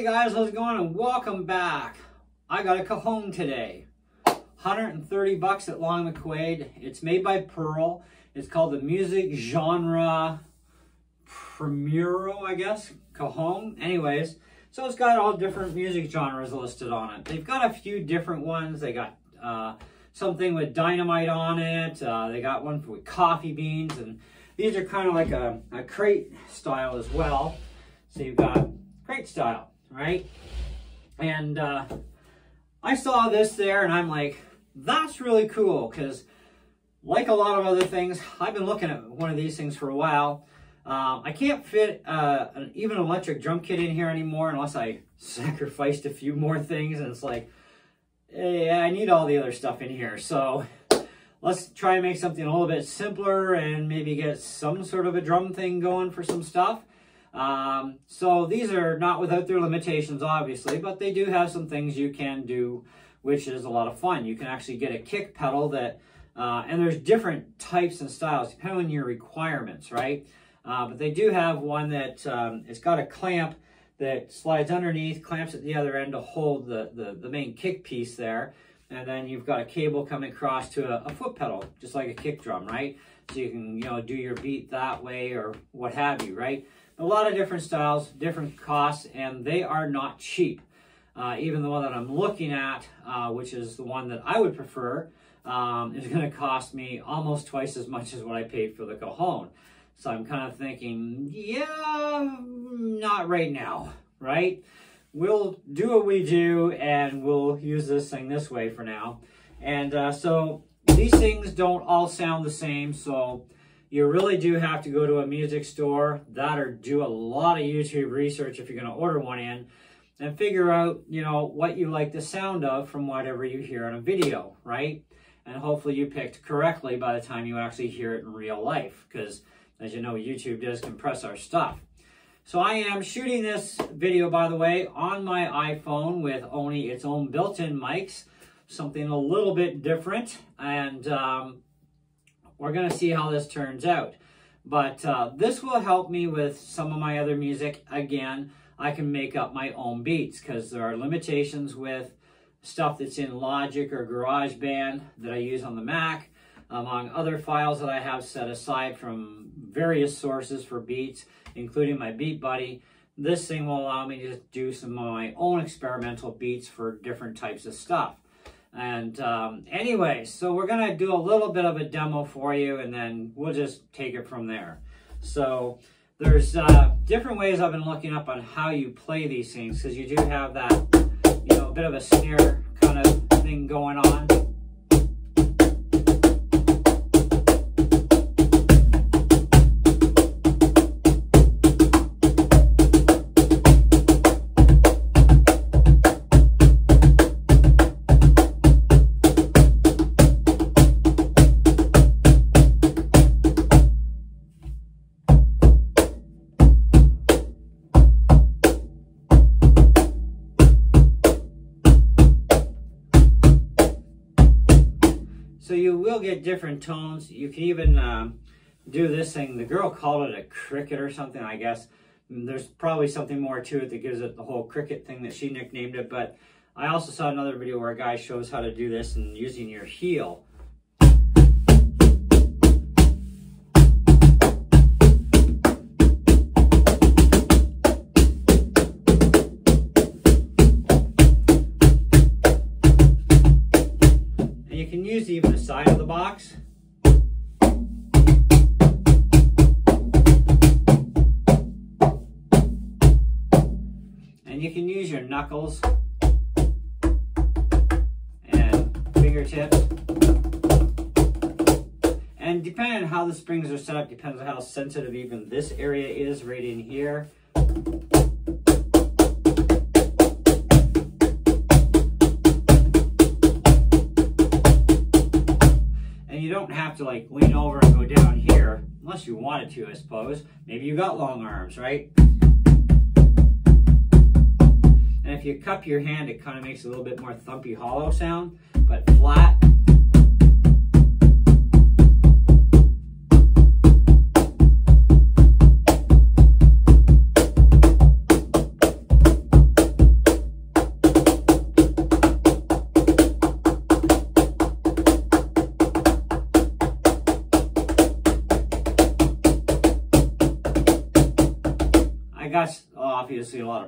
Hey guys, how's it going? And welcome back. I got a cajon today. 130 bucks at Long McQuade. It's made by Pearl. It's called the Music Genre Primero, I guess, cajon. Anyways, so it's got all different music genres listed on it. They've got a few different ones. They got uh, something with dynamite on it. Uh, they got one with coffee beans, and these are kind of like a, a crate style as well. So you've got crate style, right? And uh, I saw this there, and I'm like, that's really cool, because like a lot of other things, I've been looking at one of these things for a while. Um, I can't fit uh, an, even an electric drum kit in here anymore unless I sacrificed a few more things. And it's like, hey, I need all the other stuff in here. So let's try and make something a little bit simpler and maybe get some sort of a drum thing going for some stuff. Um, so these are not without their limitations, obviously, but they do have some things you can do, which is a lot of fun. You can actually get a kick pedal that, uh, and there's different types and styles depending on your requirements, right? Uh, but they do have one that um, it's got a clamp that slides underneath, clamps at the other end to hold the, the, the main kick piece there. And then you've got a cable coming across to a, a, foot pedal, just like a kick drum, right? So you can, you know, do your beat that way or what have you, right? A lot of different styles, different costs, and they are not cheap. Uh, even the one that I'm looking at, uh, which is the one that I would prefer, um, is going to cost me almost twice as much as what I paid for the Cajon. So I'm kind of thinking, yeah, not right now, right? We'll do what we do and we'll use this thing this way for now. And uh, so these things don't all sound the same. So you really do have to go to a music store that or do a lot of YouTube research if you're going to order one in and figure out, you know, what you like the sound of from whatever you hear on a video, right? And hopefully you picked correctly by the time you actually hear it in real life because as you know, YouTube does compress our stuff. So I am shooting this video, by the way, on my iPhone with only its own built-in mics, something a little bit different, and um, we're going to see how this turns out. But uh, this will help me with some of my other music. Again, I can make up my own beats because there are limitations with stuff that's in Logic or GarageBand that I use on the Mac among other files that I have set aside from various sources for beats, including my Beat Buddy. This thing will allow me to do some of my own experimental beats for different types of stuff. And um, anyway, so we're going to do a little bit of a demo for you, and then we'll just take it from there. So there's uh, different ways I've been looking up on how you play these things, because you do have that, you know, a bit of a snare kind of thing going on. Get different tones. You can even um, do this thing. The girl called it a cricket or something, I guess. There's probably something more to it that gives it the whole cricket thing that she nicknamed it. But I also saw another video where a guy shows how to do this and using your heel. Box. And you can use your knuckles and fingertips. And depending on how the springs are set up, depends on how sensitive even this area is right in here. To like lean over and go down here, unless you wanted to, I suppose. Maybe you got long arms, right? And if you cup your hand, it kind of makes a little bit more thumpy hollow sound, but flat,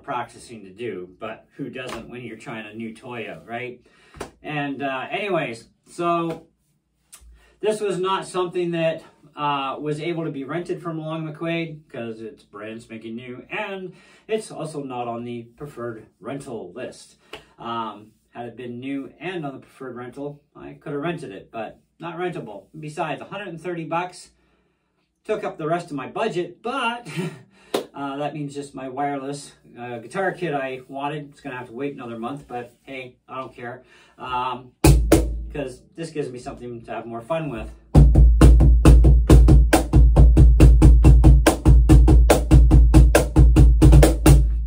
practicing to do, but who doesn't when you're trying a new toy right? And uh, anyways, so this was not something that uh, was able to be rented from Long McQuade because it's brand spanking new and it's also not on the preferred rental list. Um, had it been new and on the preferred rental, I could have rented it, but not rentable. Besides, 130 bucks took up the rest of my budget, but uh, that means just my wireless uh, guitar kit I wanted. It's going to have to wait another month, but hey, I don't care. Because um, this gives me something to have more fun with.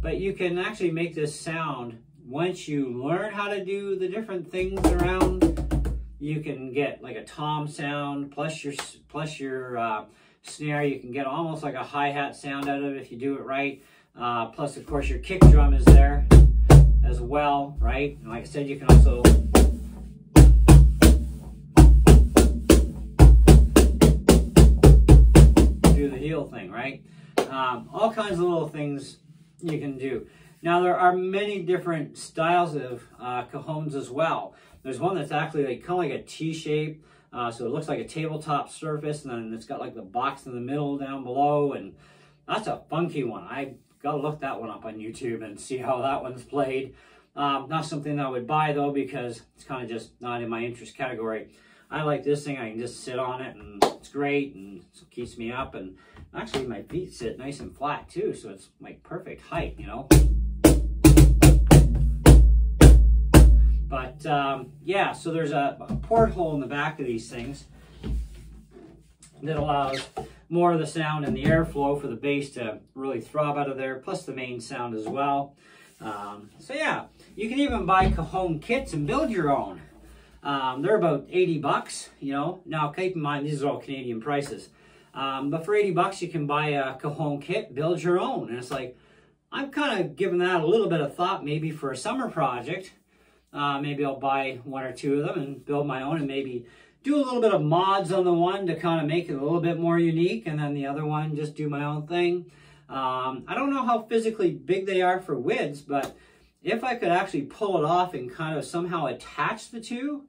But you can actually make this sound once you learn how to do the different things around. You can get like a tom sound plus your plus your uh, snare. You can get almost like a hi-hat sound out of it if you do it right. Uh, plus, of course, your kick drum is there as well, right? And like I said, you can also do the heel thing, right? Um, all kinds of little things you can do. Now, there are many different styles of uh, cajones as well. There's one that's actually like, kind of like a T-shape. Uh, so it looks like a tabletop surface, and then it's got like the box in the middle down below, and that's a funky one. I gotta look that one up on YouTube and see how that one's played. Um, not something that I would buy though, because it's kind of just not in my interest category. I like this thing, I can just sit on it, and it's great, and it keeps me up, and actually my feet sit nice and flat too, so it's like perfect height, you know? But um, yeah, so there's a, a porthole in the back of these things that allows more of the sound and the airflow for the bass to really throb out of there, plus the main sound as well. Um, so yeah, you can even buy cajon kits and build your own. Um, they're about 80 bucks, you know. Now keep in mind, these are all Canadian prices. Um, but for 80 bucks, you can buy a cajon kit, build your own. And it's like, I'm kind of giving that a little bit of thought maybe for a summer project. Uh, maybe I'll buy one or two of them and build my own and maybe do a little bit of mods on the one to kind of make it a little bit more unique and then the other one just do my own thing. Um, I don't know how physically big they are for widths, but if I could actually pull it off and kind of somehow attach the two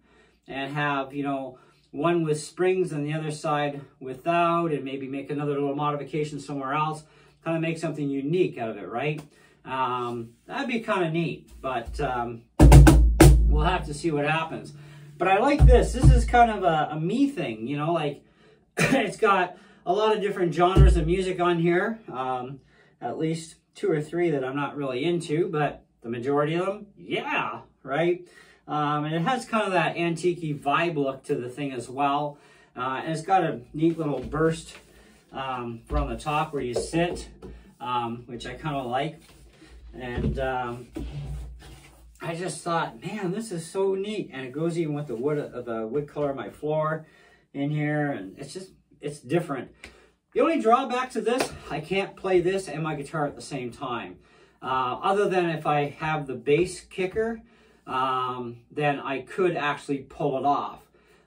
and have, you know, one with springs and the other side without and maybe make another little modification somewhere else, kind of make something unique out of it, right? Um, that'd be kind of neat, but um, we'll have to see what happens. But I like this. This is kind of a, a me thing, you know, like it's got a lot of different genres of music on here. Um, at least two or three that I'm not really into, but the majority of them, yeah, right? Um, and it has kind of that antique vibe look to the thing as well. Uh, and it's got a neat little burst um, from the top where you sit, um, which I kind of like. And um, I just thought, man, this is so neat. And it goes even with the wood, uh, the wood color of my floor in here. And it's just, it's different. The only drawback to this, I can't play this and my guitar at the same time. Uh, other than if I have the bass kicker, um, then I could actually pull it off.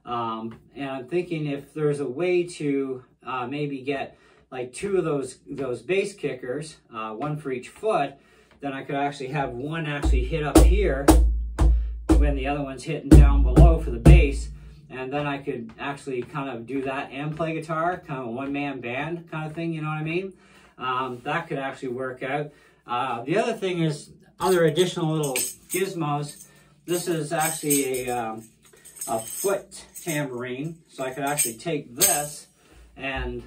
Um, and I'm thinking if there's a way to uh, maybe get like two of those those bass kickers, uh, one for each foot, then I could actually have one actually hit up here when the other one's hitting down below for the bass. And then I could actually kind of do that and play guitar, kind of a one-man band kind of thing, you know what I mean? Um, that could actually work out. Uh, the other thing is other additional little gizmos. This is actually a, um, a foot tambourine. So I could actually take this and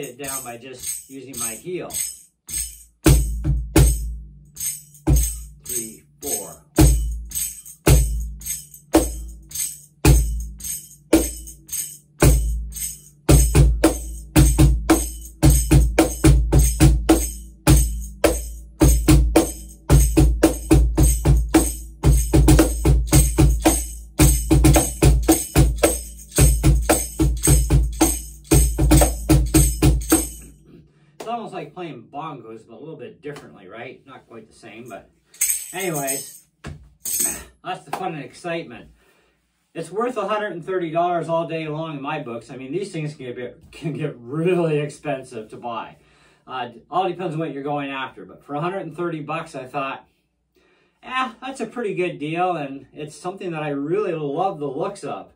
it down by just using my heel. But a little bit differently, right? Not quite the same, but anyways, that's the fun and excitement. It's worth $130 all day long in my books. I mean, these things can get, can get really expensive to buy. Uh, all depends on what you're going after, but for 130 bucks, I thought, eh, that's a pretty good deal, and it's something that I really love the looks of.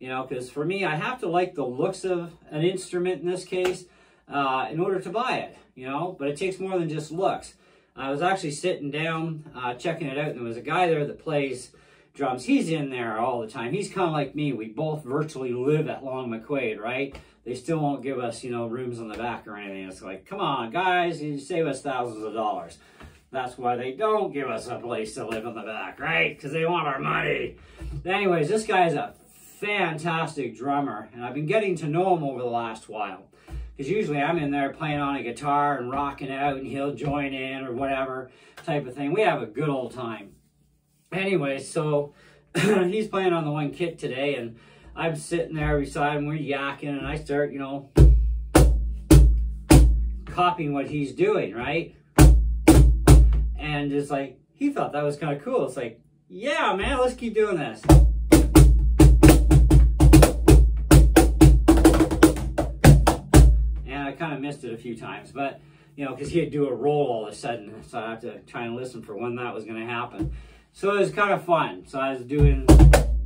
You know, because for me, I have to like the looks of an instrument in this case uh, in order to buy it, you know, but it takes more than just looks. I was actually sitting down, uh, checking it out, and there was a guy there that plays drums. He's in there all the time. He's kind of like me. We both virtually live at Long McQuade, right? They still won't give us, you know, rooms on the back or anything. It's like, come on, guys, you save us thousands of dollars. That's why they don't give us a place to live in the back, right? Because they want our money. Anyways, this guy is a fantastic drummer, and I've been getting to know him over the last while. Because usually I'm in there playing on a guitar and rocking out, and he'll join in or whatever type of thing. We have a good old time. Anyway, so he's playing on the one kit today, and I'm sitting there beside him, we're yakking, and I start, you know, copying what he's doing, right? And it's like, he thought that was kind of cool. It's like, yeah, man, let's keep doing this. Missed it a few times, but you know, because he'd do a roll all of a sudden, so I have to try and listen for when that was going to happen. So it was kind of fun. So I was doing,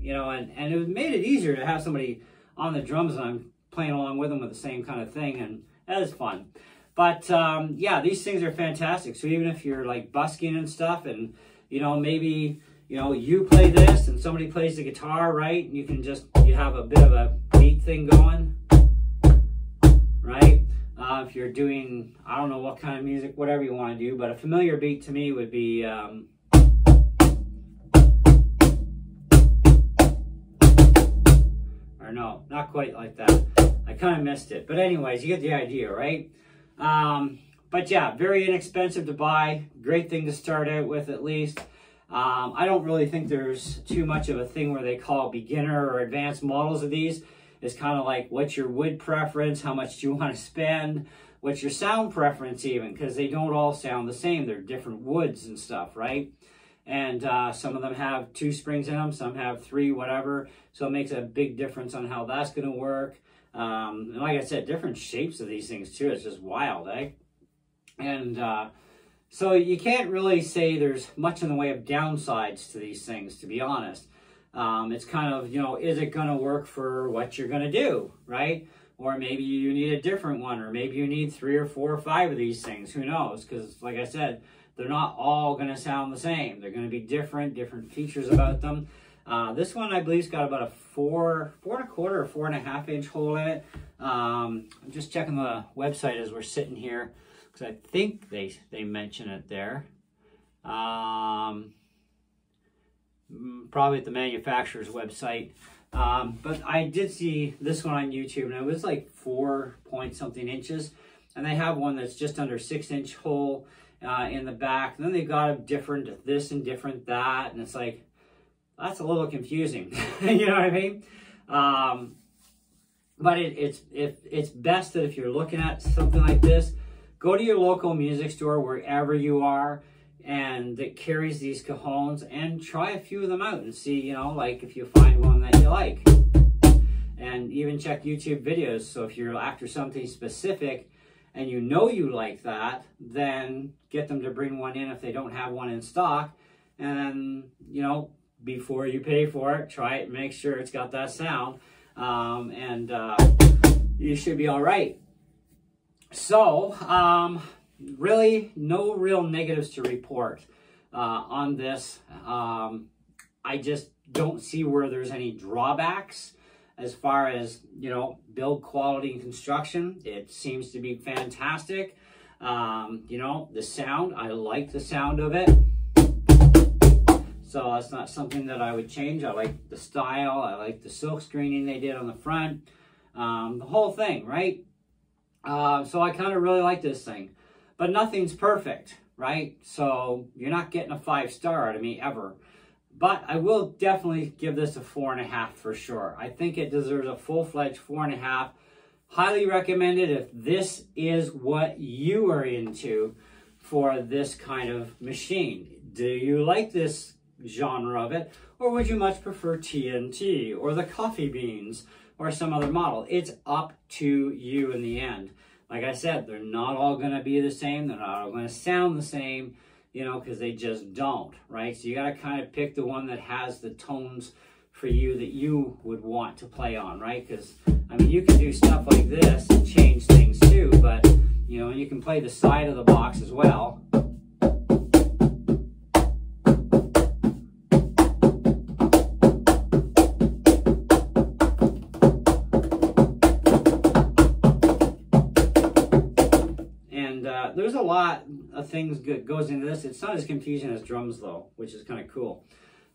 you know, and, and it made it easier to have somebody on the drums and I'm playing along with them with the same kind of thing, and that was fun. But um, yeah, these things are fantastic. So even if you're like busking and stuff, and you know, maybe you know you play this and somebody plays the guitar, right? And you can just you have a bit of a beat thing going, right? Uh, if you're doing, I don't know what kind of music, whatever you want to do, but a familiar beat to me would be, um, or no, not quite like that. I kind of missed it. But anyways, you get the idea, right? Um, but yeah, very inexpensive to buy. Great thing to start out with at least. Um, I don't really think there's too much of a thing where they call beginner or advanced models of these is kind of like what's your wood preference, how much do you want to spend, what's your sound preference even, because they don't all sound the same. They're different woods and stuff, right? And uh, some of them have two springs in them, some have three, whatever. So it makes a big difference on how that's going to work. Um, and like I said, different shapes of these things too. It's just wild, eh? And uh, so you can't really say there's much in the way of downsides to these things, to be honest. Um, it's kind of, you know, is it going to work for what you're going to do, right? Or maybe you need a different one, or maybe you need three or four or five of these things. Who knows? Because, like I said, they're not all going to sound the same. They're going to be different, different features about them. Uh, this one, I believe, has got about a four, four and a quarter or four and a half inch hole in it. Um, I'm just checking the website as we're sitting here because I think they they mention it there. Um, probably at the manufacturer's website. Um, but I did see this one on YouTube, and it was like four point something inches. And they have one that's just under six inch hole uh, in the back. And then they've got a different this and different that. And it's like, that's a little confusing. you know what I mean? Um, but it, it's it, it's best that if you're looking at something like this, go to your local music store wherever you are and that carries these cajones and try a few of them out and see, you know, like if you find one that you like. And even check YouTube videos. So if you're after something specific and you know you like that, then get them to bring one in if they don't have one in stock. And then, you know, before you pay for it, try it make sure it's got that sound. Um, and uh, you should be all right. So, um, really no real negatives to report uh, on this. Um, I just don't see where there's any drawbacks as far as, you know, build quality and construction. It seems to be fantastic. Um, you know, the sound, I like the sound of it. So that's not something that I would change. I like the style. I like the silk screening they did on the front. Um, the whole thing, right? Uh, so I kind of really like this thing. But nothing's perfect, right? So you're not getting a five star out of me ever. But I will definitely give this a four and a half for sure. I think it deserves a full-fledged four and a half. highly recommended if this is what you are into for this kind of machine. Do you like this genre of it? Or would you much prefer TNT or the coffee beans or some other model? It's up to you in the end. Like I said, they're not all going to be the same. They're not all going to sound the same, you know, because they just don't, right? So you got to kind of pick the one that has the tones for you that you would want to play on, right? Because, I mean, you can do stuff like this and change things too, but, you know, and you can play the side of the box as well. Of things that goes into this. It's not as confusing as drums though, which is kind of cool.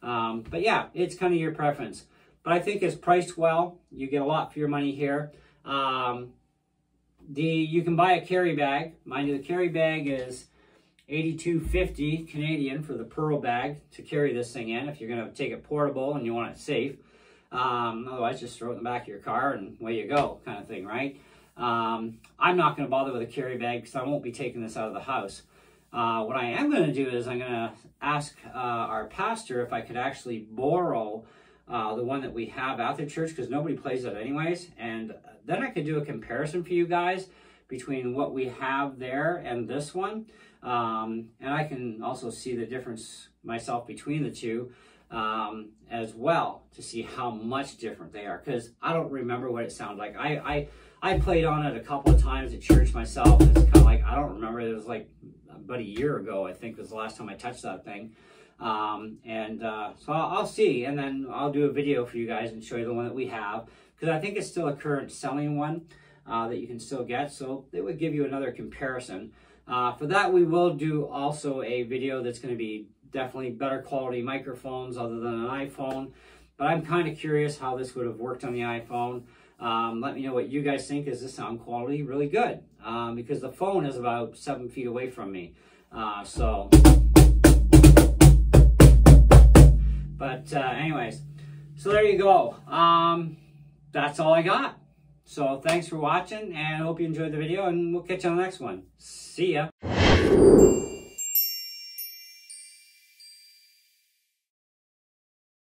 Um, but yeah, it's kind of your preference. But I think it's priced well. You get a lot for your money here. Um, the You can buy a carry bag. Mind you, the carry bag is 82.50 Canadian for the Pearl bag to carry this thing in if you're going to take it portable and you want it safe. Um, otherwise, just throw it in the back of your car and away you go kind of thing, right? Um, I'm not going to bother with a carry bag because I won't be taking this out of the house. Uh, what I am going to do is I'm going to ask uh, our pastor if I could actually borrow uh, the one that we have at the church because nobody plays it anyways. And then I could do a comparison for you guys between what we have there and this one. Um, and I can also see the difference myself between the two um, as well to see how much different they are because I don't remember what it sounded like. I, I I played on it a couple of times at church myself. It's kind of like I don't remember. It was like about a year ago, I think was the last time I touched that thing. Um, and uh, so I'll, I'll, see, and then I'll do a video for you guys and show you the one that we have because I think it's still a current selling one uh, that you can still get. So it would give you another comparison. Uh, for that, we will do also a video that's going to be definitely better quality microphones other than an iPhone. But I'm kind of curious how this would have worked on the iPhone. Um, let me know what you guys think. Is the sound quality really good? Um, because the phone is about seven feet away from me. Uh, so, but uh, anyways, so there you go. Um, that's all I got. So thanks for watching and hope you enjoyed the video and we'll catch you on the next one. See ya.